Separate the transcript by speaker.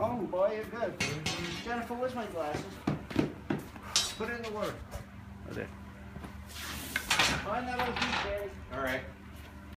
Speaker 1: Oh, boy, you're good. Jennifer, where's my glasses? Put it in the work.
Speaker 2: Right there.
Speaker 1: Find that old piece,
Speaker 3: All right.